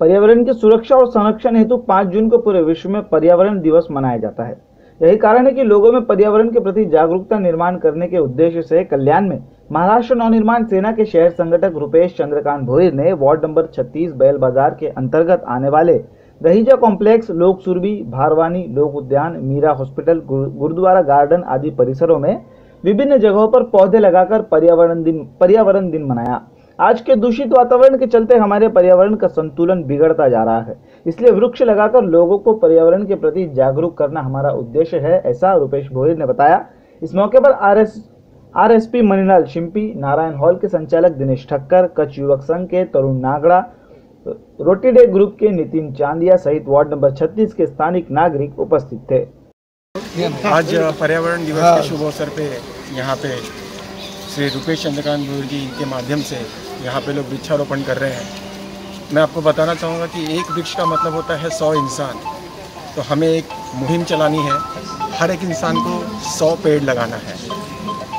पर्यावरण की सुरक्षा और संरक्षण हेतु 5 जून को पूरे विश्व में पर्यावरण दिवस मनाया जाता है। यही कारण है कि लोगों में पर्यावरण के प्रति जागरूकता निर्माण करने के उद्देश्य से कल्याण में महाराष्ट्र नवनिर्माण सेना के शहर संगठक रुपेश चंद्रकांत भोईर ने वार्ड नंबर 36 बैल बाज़ार के अंतर्गत आने वाले रहीजा कॉम्प्लेक्स, लोक सुरभि, भारवानी, लोक उद्यान, मीरा हॉस्पिटल गुरुद्वारा गार्डन आदि परिसरों में विभिन्न जगहों पर पौधे लगाकर पर्यावरण दिन पर्यावरण दिन मनाया। आज के दूषित वातावरण के चलते हमारे पर्यावरण का संतुलन बिगड़ता जा रहा है। इसलिए वृक्ष लगाकर लोगों को पर्यावरण के प्रति जागरूक करना हमारा उद्देश्य है ऐसा रुपेश भोईर ने बताया। इस मौके पर R S R S P Manilal Shimpi Narayan hall के संचालक दिनेश ठक्कर कच्छ युवक संघ के तरुण नागड़ा रोटीडे ग्रुप के नितिन चांदिया सहित वार्ड नंबर 36 के स्थानिक नागरिक उपस्थित थे। आज पर्यावरण दिवस के शुभ अवसर पे यहाँ पे श्री रुपेश चंद्रकांत भूर जी के माध्यम से यहाँ पे लोग वृक्षारोपण कर रहे हैं। मैं आपको बताना चाहूँगा कि एक वृक्ष का मतलब होता है सौ इंसान। तो हमें एक मुहिम चलानी है हर एक इंसान को सौ पेड़ लगाना है।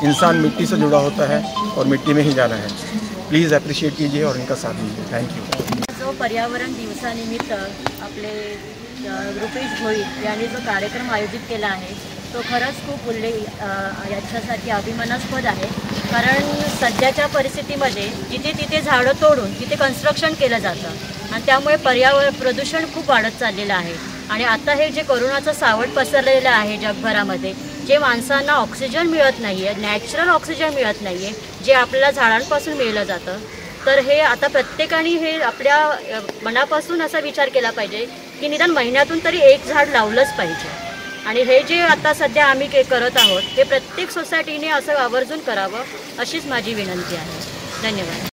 इंसान मिट्टी से जुड़ा होता है और मिट्टी में ही जाना है। प्लीज़ अप्रिशिएट कीजिए और इनका साथ दीजिए। थैंक यू जो पर्यावरण दिवसानिमित्त आपले अ, रुपेश भोईर यांनी जो कार्यक्रम आयोजित केला तो खरंच खूप उल्लेख याच्यासाठी अभिमानास्पद आहे. कारण सध्याच्या परिस्थितीमध्ये जिथे तिथे झाडं तोडून तिथे कन्स्ट्रक्शन केलं जातं. आणि त्यामुळे पर्यावरण प्रदूषण खूप वाढत चाललेलं आहे. आणि आता हे जे कोरोनाचं सावट पसरलेलं आहे जगभरामध्ये जे माणसांना ऑक्सिजन मिळत नाही आहे नॅचरल ऑक्सिजन मिळत नाही आहे जे आपल्याला झाडांपासून मिळलं जातं तर हे आता प्रत्येकाने हे आपल्या मनापासून असा विचार केला पाहिजे की निदान महिन्यातून तरी एक झाड लावलंच पाहिजे. आणि हे जे आता सध्या आम्ही के करत आहोत हे प्रत्येक सोसायटीने असं आवर्जून करावं अशीच माझी विनंती आहे. धन्यवाद.